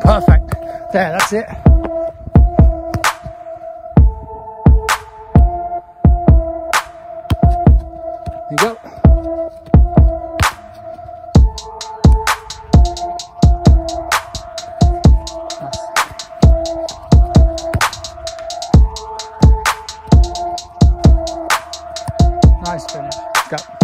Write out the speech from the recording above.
Perfect. There, that's it. There you go. nice finish. Go.